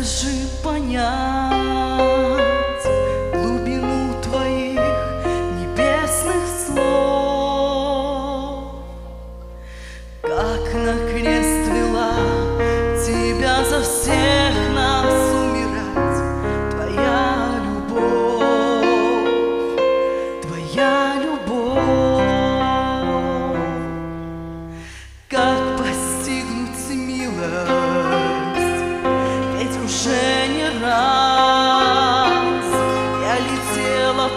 Скажи понятно.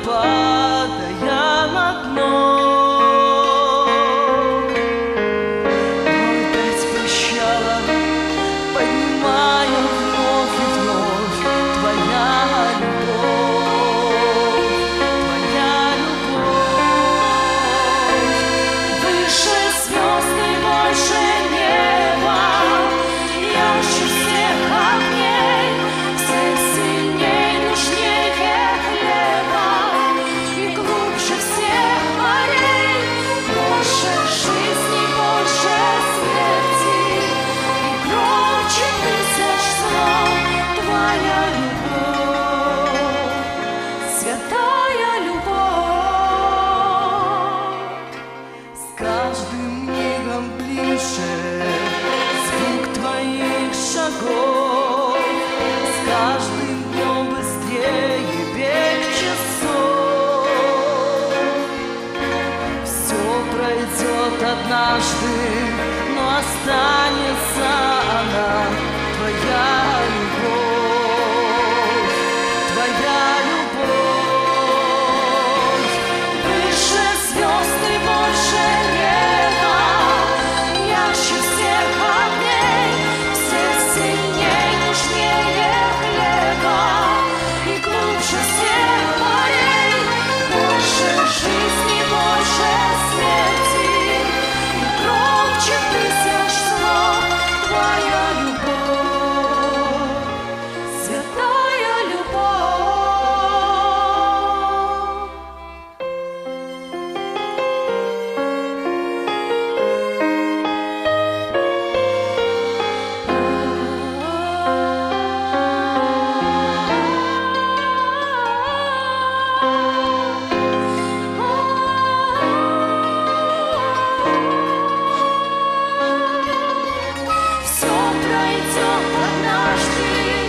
apart. каждым днем быстрее бег часов. Все пройдет однажды, но останется. co na nas.